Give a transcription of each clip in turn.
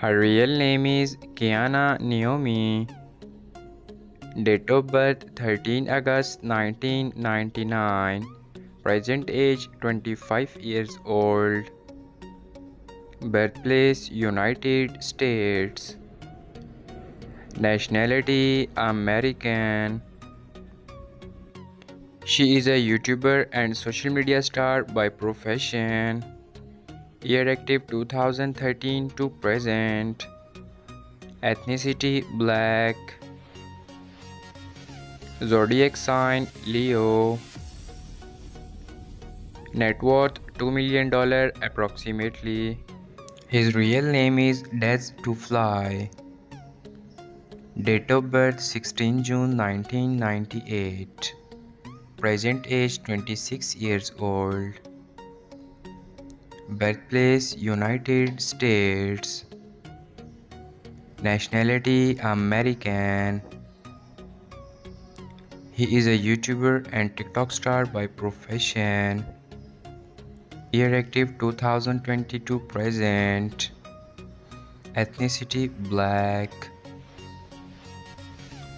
Her real name is Kianna Naomi. Date of birth 13 August 1999. Present age 25 years old. Birthplace United States. Nationality American. She is a YouTuber and social media star by profession. Year active 2013 to present. Ethnicity Black. Zodiac sign Leo. Net worth $2 million approximately. His real name is Death to Fly. Date of birth 16 June 1998. Present age 26 years old. Birthplace United States. Nationality American. He is a YouTuber and TikTok star by profession. Year active 2022 present. Ethnicity black.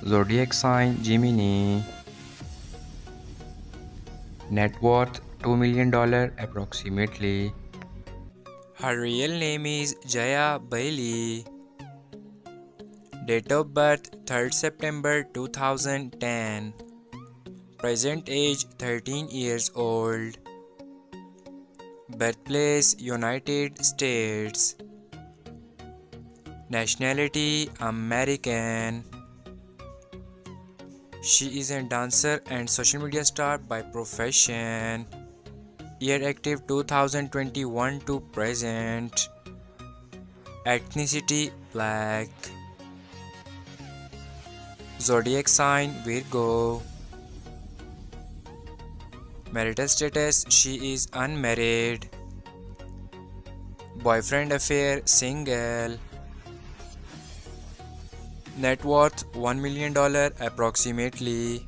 Zodiac sign Gemini. Net worth $2 million approximately. Her real name is Jayah Bailey. Date of birth 3rd September 2010. Present age 13 years old. Birthplace United States. Nationality American. She is a dancer and social media star by profession. Year active 2021 to present. Ethnicity black. Zodiac sign Virgo. Marital status she is unmarried. Boyfriend affair single. Net worth $1 million approximately.